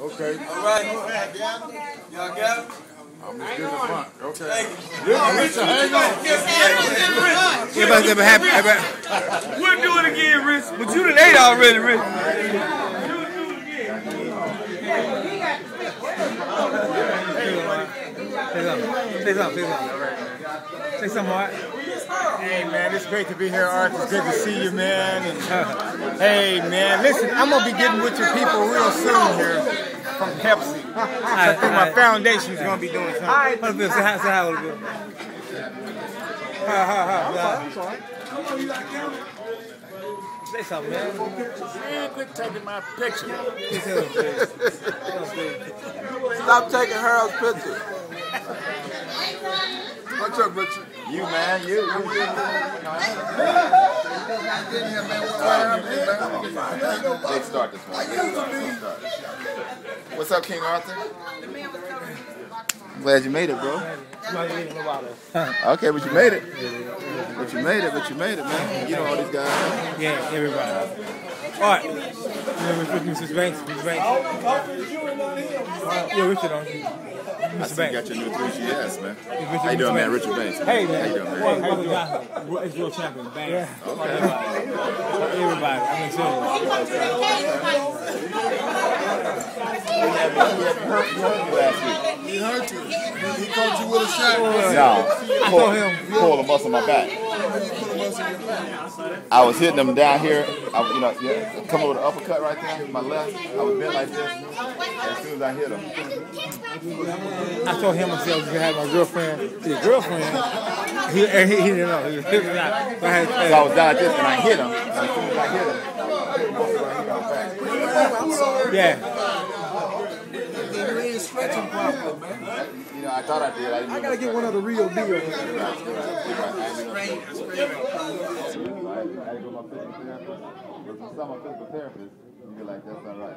Okay. All right. Y'all got it? I'm just in the front. Okay. Thank Look, Richard, hang on. Everybody say happy. Everybody. We'll do it again, Rich. But you done ate already, Rich. Say something. Say something. Say something. Say something, Art. Hey man, it's great to be here, Art. It's good to see you, man. And, hey man, listen, I'm gonna be getting with your people real soon here from Pepsi. I think my foundation is gonna be doing something. Hi. Say hi. Say hi a little bit. Ha ha ha. Say something, man. Man, quit taking my picture. Stop taking Harold's picture. What's up, Richard? You, man. You. you, you. Let's start this one. What's up, King Arthur? I'm Glad you made it, bro. Okay, but you made it. But you made it, but you made it, man. You know all these guys. Yeah, everybody. All right. Yeah, Mr. Mr. Banks. Mr. Banks. Yeah, Richard on. I Mr. see you got your new 3GS, man. Richard- How you doing, man? Richard Banks. Hey, man. How you doing, Hey, man? how you doing? It's world champion. Bang. Okay. Everybody. I mean, seriously. He hurt you. He caught you with a shot. No, I saw him. pull a muscle in my back. I was hitting them down here. I, was, you know, yeah, coming with an uppercut right there, my left. I was bent like this. As soon as I hit him, I told him myself to have my girlfriend, his girlfriend. He, and he, he didn't know. He was not. So I had so I was down like this, and I hit him. And as soon as I hit him, he got back. yeah. You ain't stretching properly, man. You know, I thought I did. I, I gotta get one of the real deal. I had to go to my physical therapist. But some of my physical therapists, you be like, that's not right.